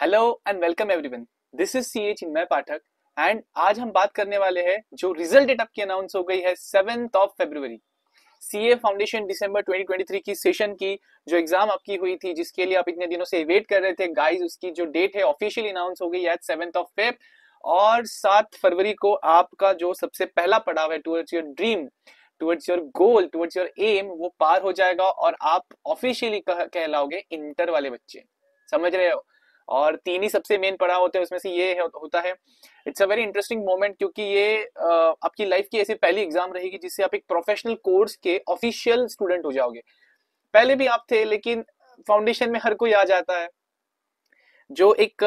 Hello and welcome everyone this is C H मैं Pathak and आज हम बात करने वाले हैं जो रिज़ल्ट डेट आपकी अनाउंस हो गई है seventh of February CA foundation दिसंबर 2023 की सेशन की जो एग्ज़ाम आपकी हुई थी, जिसके लिए आप इतने दिनों से वेट कर रहे थे गाइस उसकी जो डेट है ऑफिशियली अनाउंस हो गई है सेवेंथ ऑफ़ फेब और सात फरवरी को आपका जो सबसे पहला पड़ाव है towards your dream towards your goal towards your aim वो पार हो जाएगा और आप ऑफिशियली कहलाओगे इंटर वाले बच्चे। समझ रहे हो? और तीन ही सबसे मेन पड़ाव होते हैं, उसमें से ये होता है। It's a very interesting moment क्योंकि ये आपकी लाइफ की ऐसी पहली एग्ज़ाम रहेगी जिससे आप एक प्रोफेशनल कोर्स के ऑफिशियल स्टूडेंट हो जाओगे। पहले भी आप थे, लेकिन फाउंडेशन में हर कोई आ जाता है, जो एक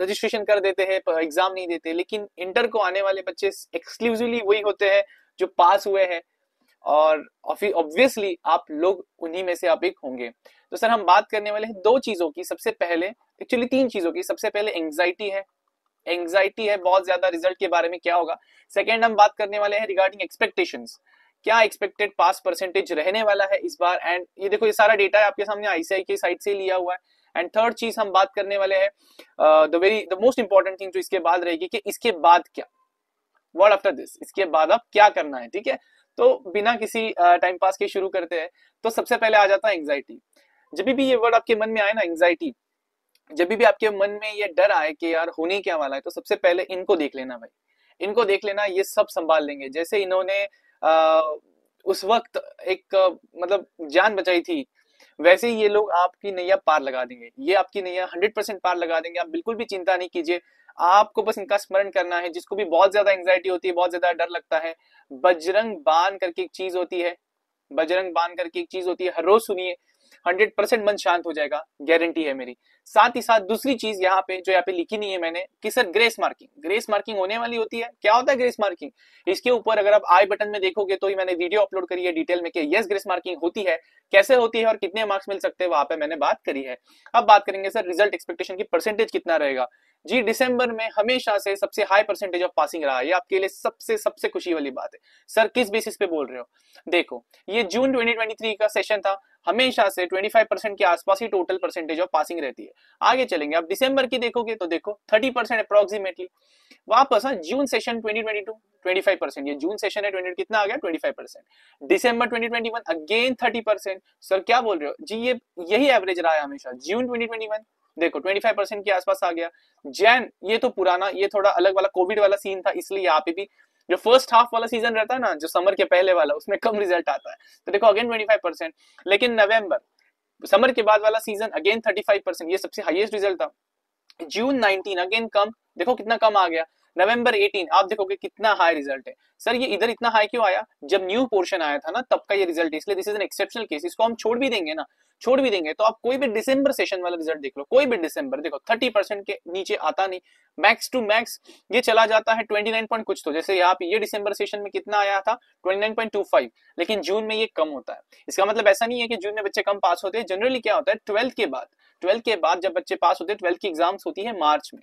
रजिस्ट्रेशन कर देते हैं एग्ज़ाम नहीं देते। लेकिन इंटर को आने वाले बच्चे एक्सक्लूसिवली वही होते हैं, जो पास हुए हैं। और ऑब्वियसली आप लोग उन्हीं में से आप एक होंगे। तो सर, हम बात करने वाले हैं दो चीज़ों की। सबसे पहले एक्चुअली तीन चीज़ों की। सबसे पहले एंग्जाइटी है। एंग्जाइटी है बहुत ज़्यादा रिज़ल्ट के बारे में क्या होगा? सेकेंड हम बात करने वाले हैं रिगार्डिंग एक्सपेक्टेशंस क्या एक्सपेक्टेड पास परसेंटेज रहने वाला है इस बार? एंड ये देखो ये सारा डेटा है आपके सामने आईसीआई की साइड से लिया हुआ है। एंड थर्ड चीज़ हम बात करने वाले हैं the very the most important thing जो इसके बाद रहेगी कि इसके बाद क्या? वर्ड आफ्टर दिस इसके बाद अब क्या करना है ठीक है? तो बिना किसी टाइम uh, पास के शुरू करते हैं। तो सबसे पहले आ जाता है एंग्जाइटी जब भी ये वर्ड आपके मन में आए ना एंग्जाइटी जब भी आपके मन में ये डर आए कि यार होने क्या वाला है तो सबसे पहले इनको देख लेना भाई। इनको देख लेना, ये सब संभाल लेंगे। जैसे इन्होंने उस वक्त एक मतलब जान बचाई थी, वैसे ही ये लोग आपकी नैया पार लगा देंगे। ये आपकी नैया हंड्रेड परसेंट पार लगा देंगे। आप बिल्कुल भी चिंता नहीं कीजिए। आपको बस इनका स्मरण करना है, जिसको भी बहुत ज़्यादा एंग्जाइटी होती है, बहुत ज़्यादा डर लगता है, बजरंग बान करके एक चीज़ होती है, बजरंग बान करके एक चीज़ होती है। हर रोज सुनिए हंड्रेड परसेंट मन शांत हो जाएगा गारंटी है मेरी। साथ ही साथ दूसरी चीज़ यहाँ पे जो यहाँ पे लिखी नहीं है मैंने, कि sir grace marking grace marking होने वाली होती है। क्या होता है ग्रेस मार्किंग इसके ऊपर अगर आप आई बटन में देखोगे तो ही मैंने वीडियो अपलोड करी है डिटेल में कि यस ग्रेस मार्किंग होती है, कैसे होती है और कितने मार्क्स मिल सकते हैं, वहाँ पे मैंने बात करी है। अब बात करेंगे, सर रिज़ल्ट एक्सपेक्टेशन की परसेंटेज कितना रहेगा? जी दिसंबर में हमेशा से सबसे हाई परसेंटेज ऑफ़ पासिंग रहा। है ये आपके लिए सबसे सबसे खुशी वाली बात है। सर किस बेसिस पे बोल रहे हो? देखो, ये जून 2023 का सेशन था। हमेशा से 25 परसेंट के आसपास ही टोटल परसेंटेज ऑफ़ पासिंग रहती है। आगे चलेंगे। अब दिसंबर की देखोगे तो देखो 30 परसेंट अप्रोक्सीमेटली वापस हाँ जून सेशन 2022 25 परसेंट ये जून सेशन है 20 कितना आ गया? 25 परसेंट दिसंबर 2021 अगेन 30 परसेंट सर क्या बोल रहे हो? जी, ये, यही एवरेज रहा है हमेशा। जून 2021 देखो 25% के आसपास आ गया। जैन, ये तो पुराना, ये थोड़ा अलग वाला कोविड वाला सीन था, इसलिए यहाँ पे भी जो फ़र्स्ट हाफ़ वाला सीज़न रहता है ना, जो समर के पहले वाला, उसमें कम रिज़ल्ट आता है। तो देखो अगेन 25% लेकिन नवंबर समर के बाद वाला सीज़न अगेन 35 परसेंट ये सबसे हाईएस्ट रिज़ल्ट था। जून 19 अगेन कम देखो कितना कम आ गया। नवंबर 18 आप देखोगे कितना हाई रिज़ल्ट है। सर ये इधर इतना हाई क्यों आया? जब न्यू पोर्शन आया था ना, तब का ये रिज़ल्ट है। इसलिए this is an exceptional case इसको हम छोड़ भी देंगे ना, छोड़ भी देंगे। तो आप कोई भी दिसंबर सेशन वाला रिज़ल्ट देख लो, कोई भी दिसंबर देखो थर्टी परसेंट के नीचे आता नहीं। मैक्स टू मैक्स ये चला जाता है ट्वेंटी नाइन पॉइंट कुछ तो जैसे यहाँ ये दिसंबर सेशन में कितना आया था? Twenty nine point two five लेकिन जून में ये कम होता है। इसका मतलब ऐसा नहीं है कि जून में बच्चे कम पास होते हैं। जनरली क्या होता है? ट्वेल्थ के बाद ट्वेल्थ के बाद जब बच्चे पास होते हैं ट्वेल्थ की एग्ज़ाम्स होती है मार्च में।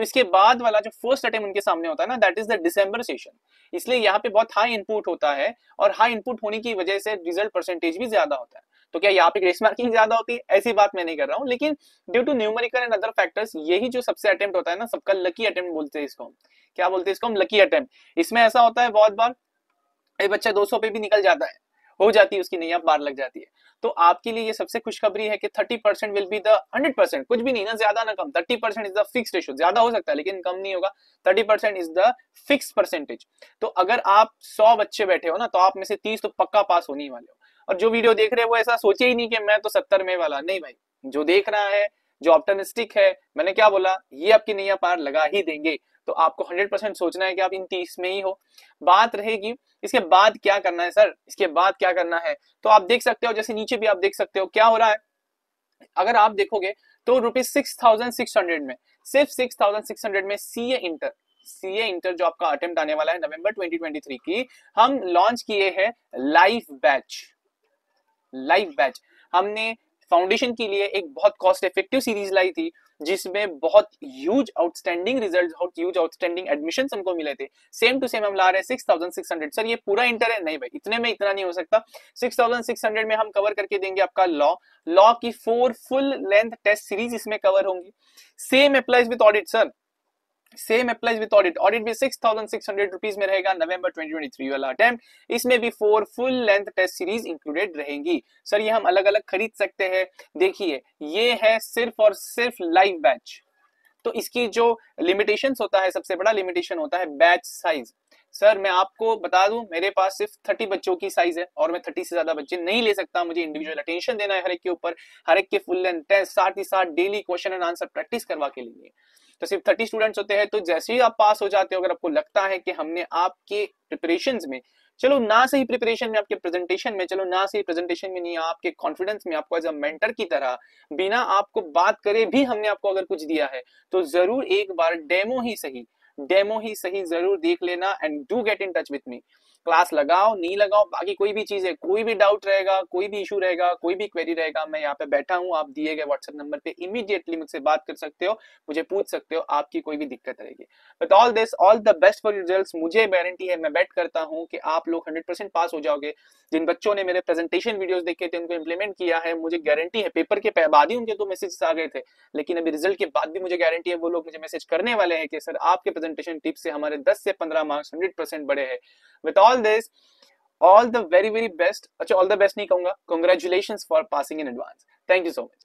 तो इसके बाद वाला जो फ़र्स्ट अटेम्प्ट उनके सामने होता है ना that is the December session इसलिए यहाँ पे बहुत हाई इनपुट होता है और हाई इनपुट होने की वजह से रिज़ल्ट परसेंटेज भी ज़्यादा होता है। तो क्या यहाँ पे ग्रेस मार्किंग ज़्यादा होती है? ऐसी बात मैं नहीं कर रहा हूँ, लेकिन due to numerical and other factors यही जो सबसे अटेम्प्ट होता है ना, सबका लकी अटेम्प्ट बोलते हैं इसको क्या बोलते हैं इसको हम? लकी अटेम्प्ट इसमें ऐसा होता है बहुत बार बच्चा 200 पे भी निकल जाता है। हो जाती है, उसकी नैया पार लग जाती है। तो आपके लिए ये सबसे खुशखबरी है कि 30 percent will be the 100 percent कुछ भी नहीं ना, ज़्यादा ना कम। 30 percent is the fix ratio ज़्यादा हो सकता है, लेकिन कम नहीं होगा। 30 percent is the fix percentage तो अगर आप 100 बच्चे बैठे हो ना तो आप में से 30 तो पक्का पास होने वाले हो। और जो वीडियो देख रहे हैं, वो ऐसा सोचे ही नहीं कि मैं तो सत्तर में वाला। नहीं भाई, जो देख रहा है जो ऑप्टमिस्टिक है, मैंने क्या बोला? ये आपकी नैया पार लगा ही देंगे। तो आपको 100 परसेंट सोचना है कि आप इन तीस में ही हो। बात रहेगी, इसके बाद क्या करना है, सर? इसके बाद क्या करना है? तो आप देख सकते हो, जैसे नीचे भी आप देख सकते हो, क्या हो रहा है? अगर आप देखोगे तो rupees six thousand six hundred में, सिर्फ़ सिक्स थाउज़ेंड सिक्स हंड्रेड में C A inter C A inter जो आपका अटेम्प्ट आने वाला है नवंबर 2023 की, हम लॉन्च किए हैं लाइव बैच लाइव बैच हमने फाउंडेशन के लिए एक बहुत कॉस्ट इफ़ेक्टिव सीरीज़ लाई थी, जिसमें बहुत ह्यूज आउटस्टैंडिंग रिज़ल्ट और ह्यूज आउटस्टैंडिंग एडमिशन हमको मिले थे। सेम टू सेम हम ला रहे हैं six thousand six hundred sir ये पूरा इंटर है? नहीं भाई, इतने में इतना नहीं हो सकता। सिक्स थाउज़ेंड सिक्स हंड्रेड में हम कवर करके देंगे आपका लॉ लॉ की four full length test series इसमें कवर होंगी। Same applies with audit sir same applies with audit audit भी six thousand six hundred rupees में रहेगा नवंबर 2023 वाला अटेम्प्ट इसमें भी four full length test series included रहेंगी। सर ये हम अलग अलग खरीद सकते हैं। देखिए, ये है सिर्फ़ और सिर्फ़ लाइव बैच तो इसकी जो लिमिटेशन होता है, सबसे बड़ा लिमिटेशन होता है बैच साइज़ सर मैं आपको बता दूँ, मेरे पास सिर्फ़ थर्टी बच्चों की साइज़ है और मैं थर्टी से ज़्यादा बच्चे नहीं ले सकता। मुझे इंडिविजुअल अटेंशन देना है हर एक के ऊपर, हर एक के फुल लेंथ टेस्ट साथ ही साथ daily question and answer practice करवा के लिए। तो सिर्फ़ थर्टी स्टूडेंट्स होते हैं तो जैसे ही आप पास हो जाते हो, अगर आपको लगता है कि हमने आपके प्रिपरेशन में, चलो ना सही प्रिपरेशन में, आपके प्रेजेंटेशन में, चलो ना सही प्रेजेंटेशन में नहीं, आपके कॉन्फिडेंस में, आपको एज अ मेंटर की तरह, बिना आपको बात करे भी हमने आपको अगर कुछ दिया है तो ज़रूर एक बार डेमो ही सही डेमो ही सही ज़रूर देख लेना and do get in touch with me class लगाओ, नहीं लगाओ, बाकी कोई भी चीज़ है, कोई भी डाउट रहेगा, कोई भी इशू रहेगा, कोई भी क्वेरी रहेगा, मैं यहाँ पे बैठा हूँ, आप दिए गए व्हाट्सएप नंबर पे इमीडिएटली मुझसे बात कर सकते हो, मुझे पूछ सकते हो, आपकी कोई भी दिक्कत रहेगी। With all this all the best for result मुझे गारंटी है, मैं बेट करता हूँ कि आप लोग हंड्रेड पास हो जाओगे। जिन बच्चों ने मेरे प्रेजेंटेशन वीडियोस देखे थे, उनको इम्प्लीमेंट किया है, मुझे गारंटी है पेपर के बाद ही उनके तो मैसेज आ गए थे। लेकिन अभी रिज़ल्ट के बाद भी मुझे गारंटी है, वो लोग मुझे मैसेज करने वाले हैं कि, सर, आपके प्रेजेंटेशन टिप्स से हमारे 10 से 15 मार्क्स 100% बढ़े हैं। With all this all the very very best अच्छा ऑल द बेस्ट नहीं कहूंगा congratulation for passing in advance thank you so much